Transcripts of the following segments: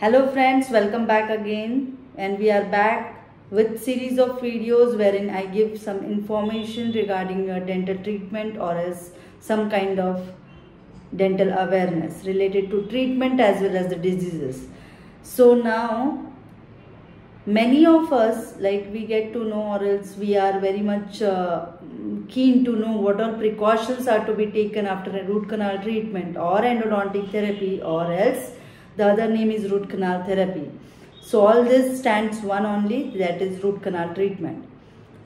Hello friends, welcome back again and we are back with series of videos wherein I give some information regarding your dental treatment or as some kind of dental awareness related to treatment as well as the diseases. So now many of us like we get to know or else we are very much uh, keen to know what all precautions are to be taken after a root canal treatment or endodontic therapy or else the other name is root canal therapy. So all this stands one only that is root canal treatment.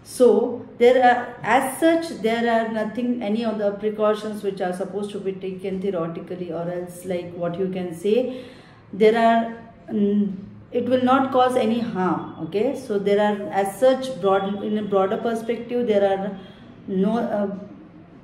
So there are as such there are nothing any of the precautions which are supposed to be taken theoretically or else like what you can say there are mm, it will not cause any harm okay so there are as such broad in a broader perspective there are no uh,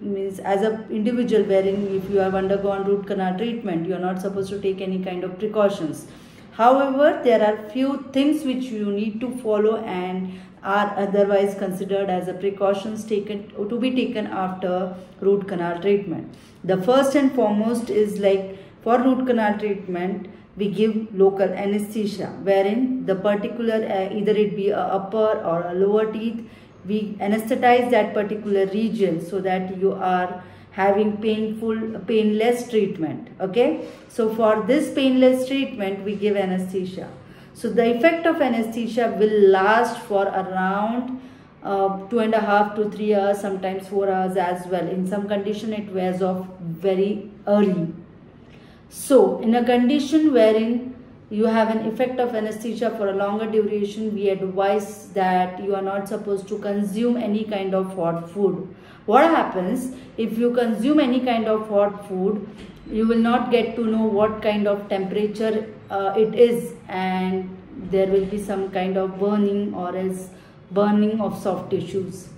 means as a individual wherein if you have undergone root canal treatment you are not supposed to take any kind of precautions. However there are few things which you need to follow and are otherwise considered as a precautions taken to be taken after root canal treatment. The first and foremost is like for root canal treatment we give local anesthesia wherein the particular uh, either it be a upper or a lower teeth we anesthetize that particular region so that you are having painful painless treatment okay? So for this painless treatment we give anesthesia. So the effect of anesthesia will last for around uh, two and a half to three hours sometimes four hours as well. In some condition it wears off very early. So in a condition wherein you have an effect of anesthesia for a longer duration, we advise that you are not supposed to consume any kind of hot food. What happens if you consume any kind of hot food, you will not get to know what kind of temperature uh, it is and there will be some kind of burning or else burning of soft tissues.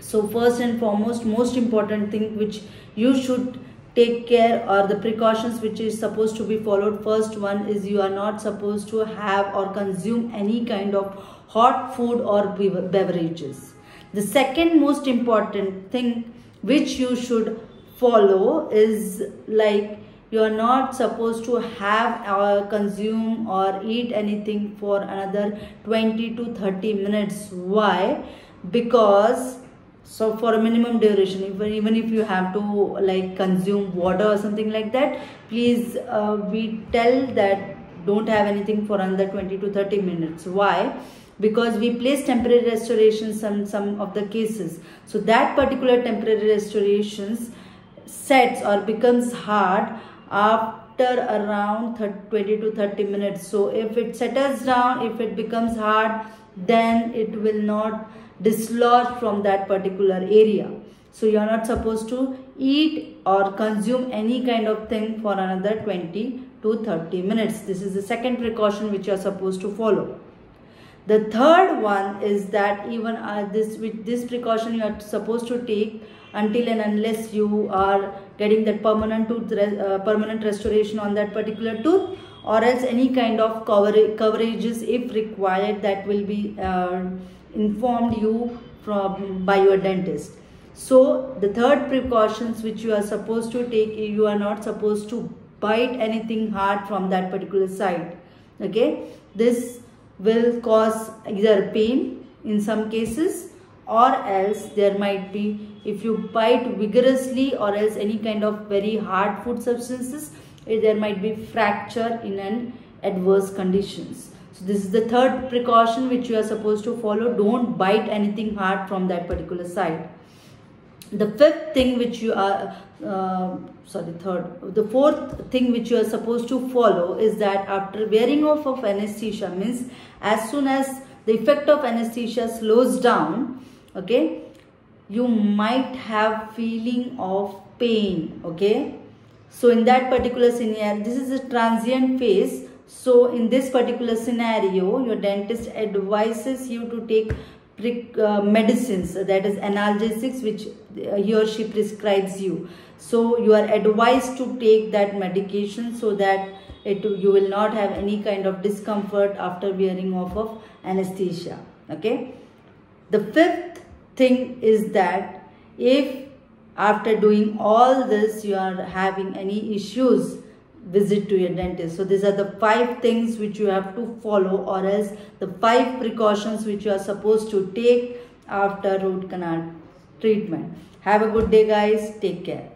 So first and foremost, most important thing which you should take care or the precautions which is supposed to be followed. First one is you are not supposed to have or consume any kind of hot food or beverages. The second most important thing which you should follow is like you are not supposed to have or consume or eat anything for another 20 to 30 minutes. Why? Because so for a minimum duration even even if you have to like consume water or something like that please uh, we tell that don't have anything for another 20 to 30 minutes. Why? Because we place temporary restorations in some of the cases. So that particular temporary restorations sets or becomes hard after around 30, 20 to 30 minutes. So if it settles down if it becomes hard then it will not dislodge from that particular area. So you are not supposed to eat or consume any kind of thing for another 20 to 30 minutes. This is the second precaution which you are supposed to follow. The third one is that even uh, this with this precaution you are supposed to take until and unless you are getting that permanent tooth uh, permanent restoration on that particular tooth or else any kind of cover coverages if required that will be uh, informed you from by your dentist. So the third precautions which you are supposed to take you are not supposed to bite anything hard from that particular side. Okay? This will cause either pain in some cases or else there might be if you bite vigorously or else any kind of very hard food substances there might be fracture in an adverse conditions so this is the third precaution which you are supposed to follow. Don't bite anything hard from that particular side. The fifth thing which you are, uh, sorry, third, the fourth thing which you are supposed to follow is that after wearing off of anesthesia means as soon as the effect of anesthesia slows down, okay, you might have feeling of pain, okay. So in that particular scenario, this is a transient phase so in this particular scenario, your dentist advises you to take uh, medicines that is analgesics which uh, he or she prescribes you. So you are advised to take that medication so that it, you will not have any kind of discomfort after wearing off of anesthesia. Okay. The fifth thing is that if after doing all this you are having any issues visit to your dentist. So these are the five things which you have to follow or else the five precautions which you are supposed to take after root canal treatment. Have a good day guys. Take care.